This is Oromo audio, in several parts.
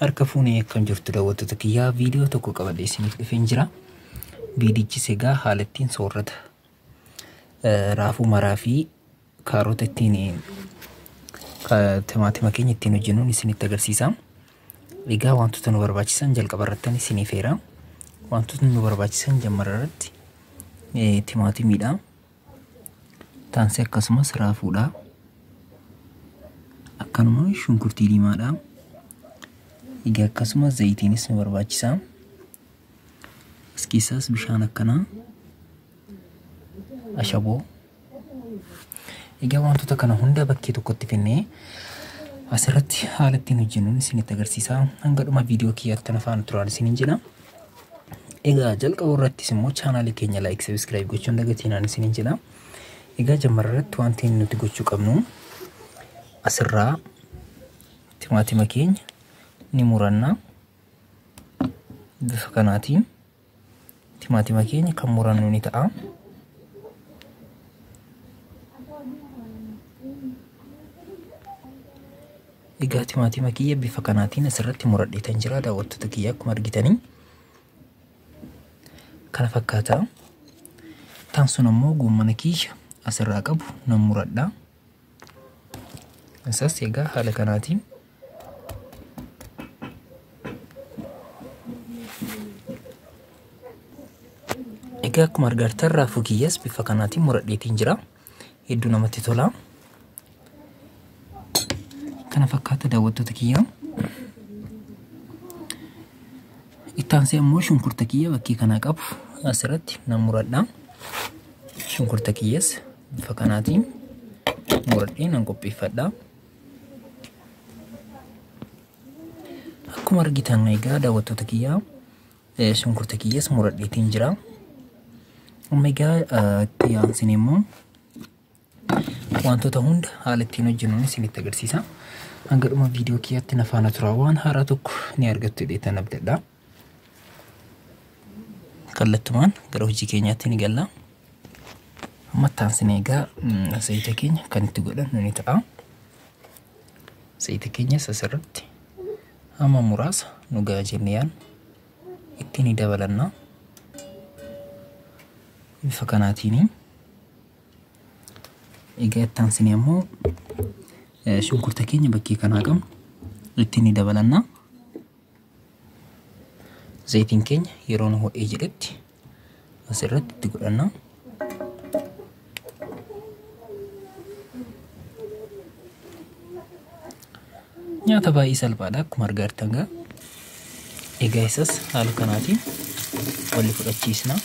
harka fuunee akkam jirtu daawwattoota kiyyaa viidiyoo tokko qabadhee isiniif dhufeen jira. Viidichis egaa haala ittiin soorrata raafuu maraa fi kaarota ittiin timaatima keenya ittiin hojjennuun isinitti agarsiisa. Egaa wantoota nu barbaachisan jalqaba irratti isiniif heera. Wantoota nu barbaachisan jammara irratti timaatimiidha. Taansii akkasumas raafuudha. Akkanuma shunkurtii diimaadha. Egaa akkasumas zayitiinis nu barbaachisa. As keessaas bishaan akkanaa ashaboo. Egaa wantoota kana hunda bakkee tokkotti finnee asirratti haala ittiin hojjennuun isinitti agarsiisa. Hanga dhuma viidiyoo kiyyaatti na faana turaan isiniin jedha. Egaa jalqaba irrattis immoo chaanaalii keenya laayik sabiskiraayib gochuun dagatinaan isiniin jedha. Egaa jammara irratti wanti nuti gochuu qabnu asirraa timaatima keenya ni muranna. Bifa kanaatiin timaatima keenya kan murannu ni ta'a. Egaa timaatima kiyya bifa kanaatiin asirratti muradheetan jira daawwattoota kiyya akkuma argitanii. Kana fakkaata. Tan sun ammoo goommana kiyya asirraa qabu nan muradha. Isas egaa haala kanaatiin Egaa akkuma argitan raafuu kiyyas bifa kanaatiin muradheetiin jira. Hedduu namatti tola. Kana fakkaata daawwattoota kiyya. Ittaansee immoo shunkurta kiyya bakkee kanaa qabu asirratti nan muradha. Shunkurta kiyyas bifa kanaatiin muradhee nan qopheeffadha. Akkuma argitan egaa daawwattoota kiyyaa shunkurta kiyyas muradheetiin jira. Amma egaa itti aansine immoo wantoota hunda haala ittiin hojjennuun isinitti agarsiisa. Hanga dhuma viidiyoo kiyyaatti na faana tura waan haaraa tokko ni argattu jedheetan abdadha. Kallattumaan gara hojii keenyaatti ni galla. Amma itti aansine egaa zayita keenya kan itti godhannu ni ta'a. Zayita keenyas asirratti hamma muraasa nu ga'a jennee itti ni dabalanna. Bifa kanaatiin egaa itti aansine ammoo shunkurta keenya bakkee kanaa qabnu itti ni dabalanna. Zayitiin keenya yeroo nu ho'ee jedhetti asirratti itti godhanna. Nyaata baay'ee salphaadha akkuma argaa jirtan gaa. Egaa isas haala kanaatiin walli fudhachiisna.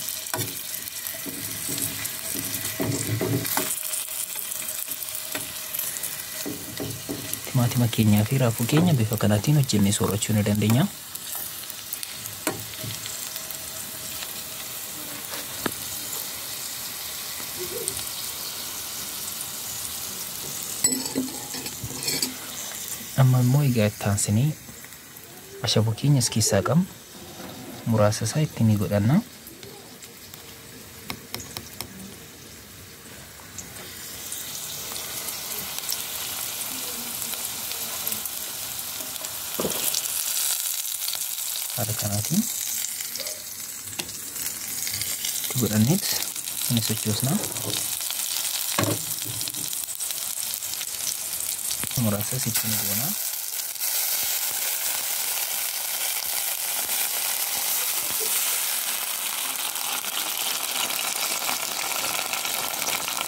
Timaatima keenyaa fi raafuu keenya bifa kanaatiin hojjennee soorrachuu ni dandeenya. Amma immoo egaa itti aansinee ashaboo keenya as keessaa qabnu muraasa isaa itti ni godhanna. Haala kanaatiin itti godhanneet ni sochoosna. Muraasas itti ni goona.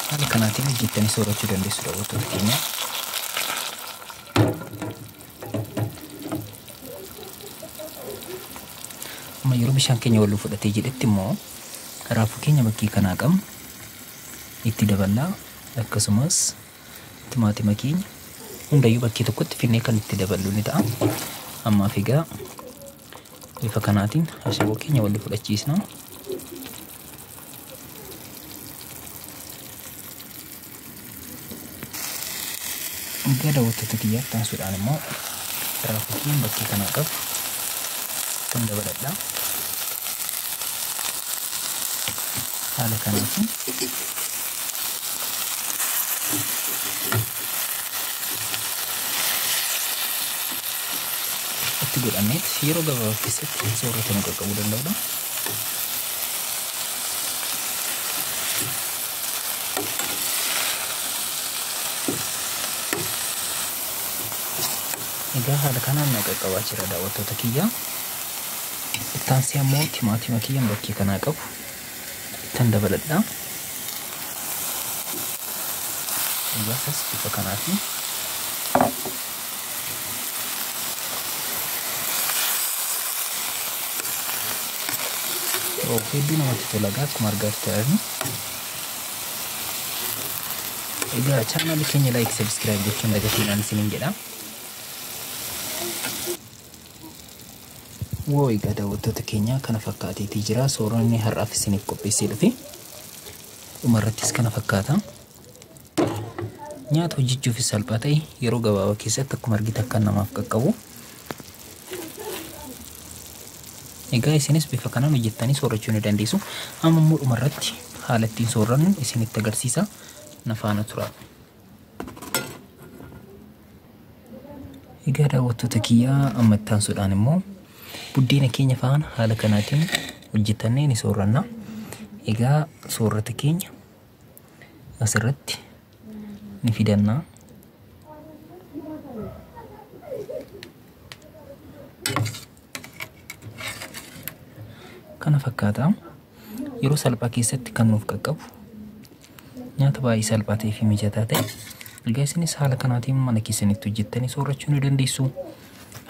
Haala kanaatiin hojjettanii soorachuu dandeessu daawwattoota keenya. Amma yeroo bishaan keenya wal fudhatee jedhetti immoo raafuu keenya bakkee kanaa qabnu itti daballaa akkasumas timaatima keenya hundayyuu bakkee tokkotti finnee kan itti daballu ni ta'a. Ammaaf egaa bifa kanaatiin ashaboo keenya wal fudhachiisna. Egaa daawwattoota kiyyaatti taasisuudhaan immoo raafuu keenya bakkee kanaa qabu kan dabaladha. Haala kanaatiin itti godhanneet yeroo gabaabaa keessatti soorata nu qaqqabuu danda'udha. Egaa haala kanaan na qaqqabaa jira daawwattoota kiyya. Ittaansii ammoo timaatima kiyyan bakkee kanaa qabu ittan dabaladha. Egaa isas bifa kanaatiin hedduu namatti tola egaa akkuma argaa jirtan. Egaa chaanaalii keenya laayik sabiskiraayib gochuun dagatiidhaan isiniin jedha. Woo egaa daawwattoota keenya kana fakkaateetii jira sooronni har'aaf isiniif qopheessee dhufe. Dhumarrattis kana fakkaata. Nyaata hojjechuufis salphaa ta'e yeroo gabaabaa keessatti akkuma argitan kan namaaf qaqqabu. Egaa isinis bifa kanaan hojjettanii soorrachuu ni dandeessu. Amma immoo dhumarratti haala ittiin soorrannu isinitti agarsiisa. Na faana tura. Egaa daawwattoota kiyyaa amma itti aansuudhaan immoo buddeena keenya faana haala kanaatiin hojjetannee ni soorranna. Egaa soorrata keenya asirratti ni fidanna. Kana fakkaata yeroo salphaa keessatti kan nuuf qaqqabu nyaata baay'ee salphaa ta'ee fi mijataa ta'e. Egaa isinis haala kanaatiin mana keessanitti hojjettanii soorrachuu ni dandeessu.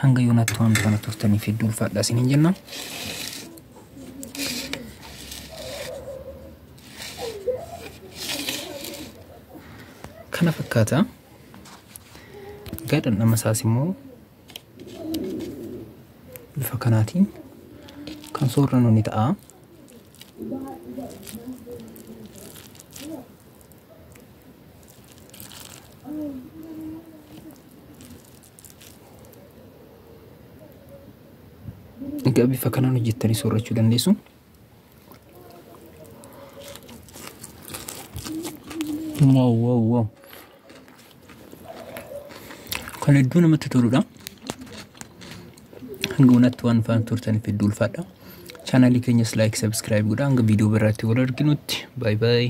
Hanga yoonaatti waan kana turtaniif hedduu ulfaadhaa isiniin jenna. Kana fakkaata. Egaa dhandhama isaas immoo bifa kanaatiin kan soorrannu ni ta'a. Egaa bifa kanaan hojjettanii soorrachuu dandeessu. Wow, wow, wow. Kan hedduu namatti toludha. Hanga unatti waan faana turtaniif hedduu ulfaadha. Chaanaalii keenyas laayik, sabiskiraayib godhaa. Hanga viidiyoo biraatti wal arginutti. Baay baay.